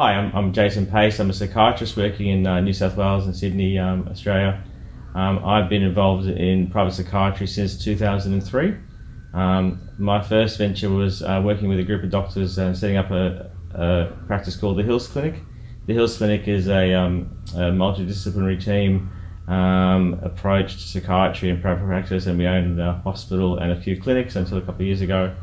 Hi, I'm, I'm Jason Pace. I'm a psychiatrist working in uh, New South Wales and Sydney, um, Australia. Um, I've been involved in private psychiatry since 2003. Um, my first venture was uh, working with a group of doctors uh, setting up a, a, practice called the Hills Clinic. The Hills Clinic is a, um, a multidisciplinary team um, approach to psychiatry and private practice, and we own a hospital and a few clinics until a couple of years ago.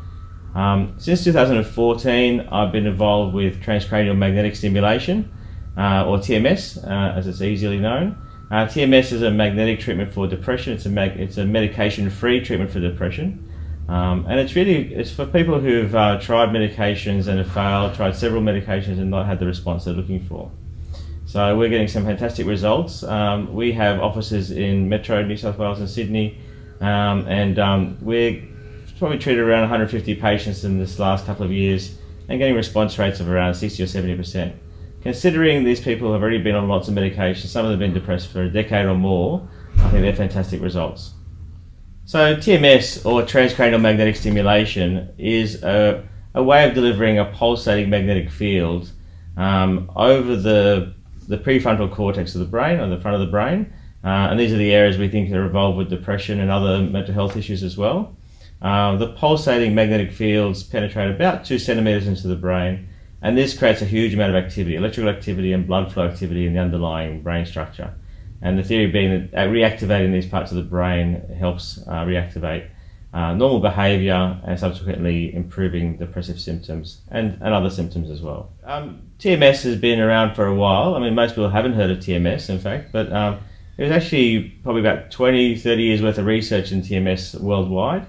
Um, since 2014, I've been involved with transcranial magnetic stimulation, uh, or TMS, uh, as it's easily known. Uh, TMS is a magnetic treatment for depression. It's a it's a medication-free treatment for depression, um, and it's really it's for people who've uh, tried medications and have failed, tried several medications and not had the response they're looking for. So we're getting some fantastic results. Um, we have offices in Metro New South Wales and Sydney, um, and um, we're probably treated around 150 patients in this last couple of years and getting response rates of around 60 or 70%. Considering these people have already been on lots of medication, some of them have been depressed for a decade or more, I think they're fantastic results. So TMS, or transcranial magnetic stimulation, is a, a way of delivering a pulsating magnetic field um, over the, the prefrontal cortex of the brain, or the front of the brain, uh, and these are the areas we think are involved with depression and other mental health issues as well. Uh, the pulsating magnetic fields penetrate about two centimeters into the brain, and this creates a huge amount of activity, electrical activity and blood flow activity in the underlying brain structure. And the theory being that reactivating these parts of the brain helps uh, reactivate uh, normal behavior and subsequently improving depressive symptoms and, and other symptoms as well. Um, TMS has been around for a while. I mean, most people haven't heard of TMS, in fact, but um, there's actually probably about 20, 30 years worth of research in TMS worldwide.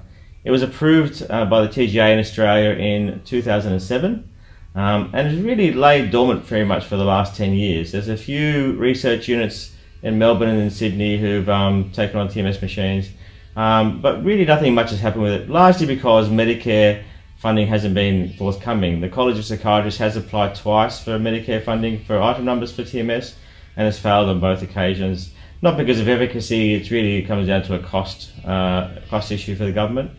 It was approved uh, by the TGA in Australia in 2007 um, and has really laid dormant very much for the last 10 years. There's a few research units in Melbourne and in Sydney who've um, taken on TMS machines, um, but really nothing much has happened with it, largely because Medicare funding hasn't been forthcoming. The College of Psychiatrists has applied twice for Medicare funding for item numbers for TMS and has failed on both occasions. Not because of efficacy, it really comes down to a cost, uh, cost issue for the government.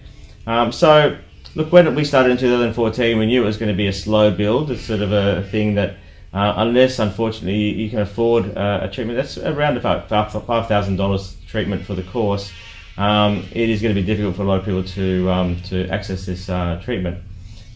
Um, so, look, when we started in 2014, we knew it was going to be a slow build. It's sort of a thing that, uh, unless unfortunately you can afford uh, a treatment that's around about $5,000 treatment for the course, um, it is going to be difficult for a lot of people to, um, to access this uh, treatment.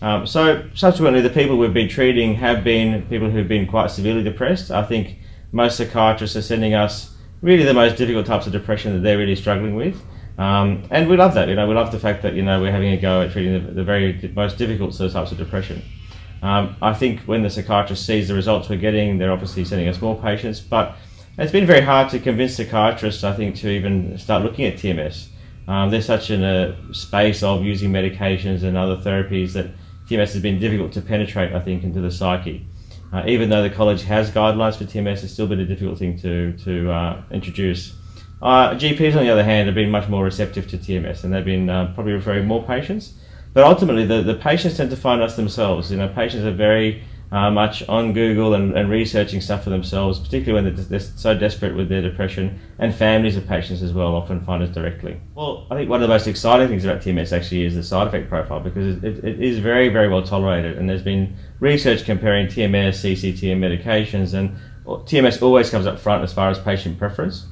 Um, so, subsequently, the people we've been treating have been people who've been quite severely depressed. I think most psychiatrists are sending us really the most difficult types of depression that they're really struggling with. Um, and we love that, you know, we love the fact that, you know, we're having a go at treating the, the very most difficult sort of types of depression. Um, I think when the psychiatrist sees the results we're getting, they're obviously sending us more patients, but it's been very hard to convince psychiatrists, I think, to even start looking at TMS. Um, there's such in a space of using medications and other therapies that TMS has been difficult to penetrate, I think, into the psyche. Uh, even though the college has guidelines for TMS, it's still been a difficult thing to, to uh, introduce. Uh, GPs, on the other hand, have been much more receptive to TMS and they've been uh, probably referring more patients. But ultimately, the, the patients tend to find us themselves. You know, patients are very uh, much on Google and, and researching stuff for themselves, particularly when they're, they're, so desperate with their depression, and families of patients as well often find us directly. Well, I think one of the most exciting things about TMS actually is the side effect profile because it, it, is very, very well tolerated, and there's been research comparing TMS, ECT, and medications, and TMS always comes up front as far as patient preference.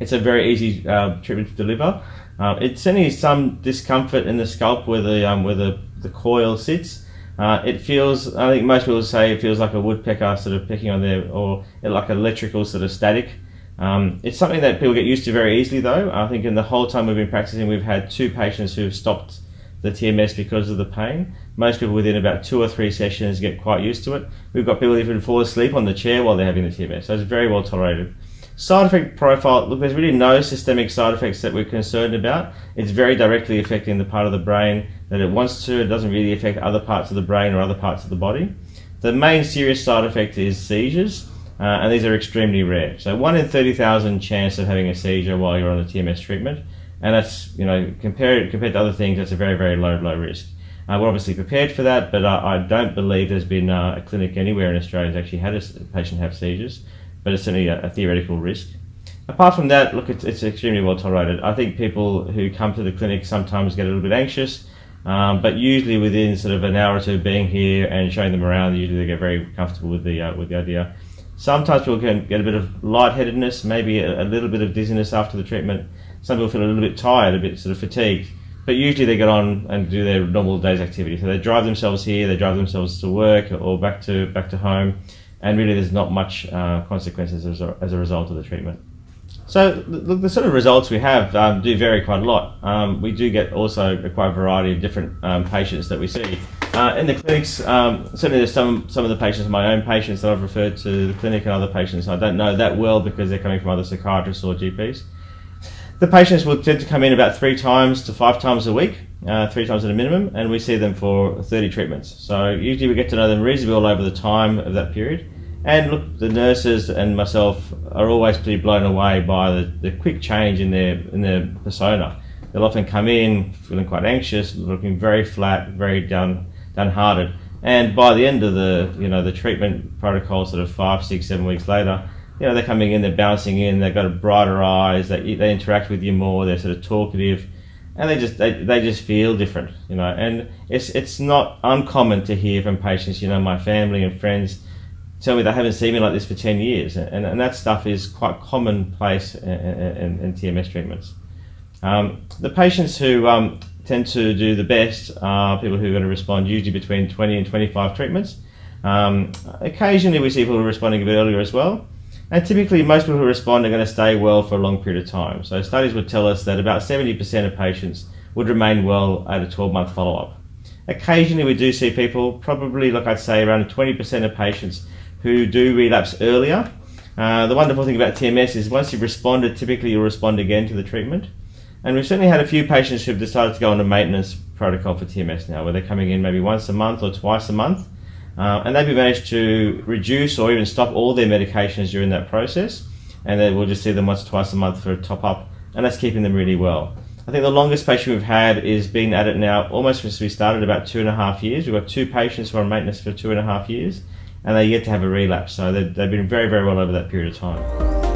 It's a very easy uh, treatment to deliver. Uh, it's certainly some discomfort in the scalp where the um, where the, the coil sits. Uh, it feels, I think most people say it feels like a woodpecker sort of pecking on there, or like electrical sort of static. Um, it's something that people get used to very easily, though. I think in the whole time we've been practicing, we've had two patients who've stopped the TMS because of the pain. Most people within about two or three sessions get quite used to it. We've got people even fall asleep on the chair while they're having the TMS, so it's very well tolerated. Side effect profile, look, there's really no systemic side effects that we're concerned about. It's very directly affecting the part of the brain that it wants to. It doesn't really affect other parts of the brain or other parts of the body. The main serious side effect is seizures, uh, and these are extremely rare. So one in 30,000 chance of having a seizure while you're on the TMS treatment, and that's, you know, compared, compared to other things, that's a very, very low, low risk. Uh, we're obviously prepared for that, but uh, I don't believe there's been uh, a clinic anywhere in Australia that's actually had a patient have seizures but it's certainly a, a theoretical risk. Apart from that, look, it's, it's extremely well tolerated. I think people who come to the clinic sometimes get a little bit anxious. Um, but usually within sort of an hour or two of being here and showing them around, usually they get very comfortable with the uh, with the idea. Sometimes people can get a bit of lightheadedness, maybe a, a, little bit of dizziness after the treatment. Some people feel a little bit tired, a bit sort of fatigued. But usually they get on and do their normal day's activity. So they drive themselves here, they drive themselves to work or back to back to home, and really there's not much uh, consequences as a, as a result of the treatment. So the, the, sort of results we have um, do vary quite a lot. Um, we do get also a quite a variety of different um, patients that we see. Uh, in the clinics, um, certainly there's some, some of the patients, my own patients that I've referred to the clinic and other patients I don't know that well because they're coming from other psychiatrists or GPs. The patients will tend to come in about three times to five times a week, uh, three times at a minimum, and we see them for 30 treatments. So usually we get to know them reasonably all over the time of that period. And look, the nurses and myself are always pretty blown away by the, the quick change in their in their persona. They'll often come in feeling quite anxious, looking very flat, very down downhearted. And by the end of the you know the treatment protocol, sort of five, six, seven weeks later, you know they're coming in, they're bouncing in, they've got brighter eyes, they they interact with you more, they're sort of talkative, and they just they, they just feel different, you know. And it's it's not uncommon to hear from patients, you know, my family and friends tell me they haven't seen me like this for 10 years. And, and that stuff is quite commonplace in, in, in TMS treatments. Um, the patients who um, tend to do the best are people who are going to respond usually between 20 and 25 treatments. Um, occasionally we see people responding a bit earlier as well. And typically most people who respond are going to stay well for a long period of time. So studies would tell us that about 70% of patients would remain well at a 12 month follow up. Occasionally we do see people, probably like I'd say around 20% of patients who do relapse earlier. Uh, the wonderful thing about TMS is once you've responded, typically you'll respond again to the treatment. And we've certainly had a few patients who've decided to go on a maintenance protocol for TMS now, where they're coming in maybe once a month or twice a month. Uh, and they've managed to reduce or even stop all their medications during that process. And then we'll just see them once or twice a month for a top up. And that's keeping them really well. I think the longest patient we've had is been at it now almost since we started about two and a half years. We've got two patients who are on maintenance for two and a half years and they yet to have a relapse. So they've, they've been very, very well over that period of time.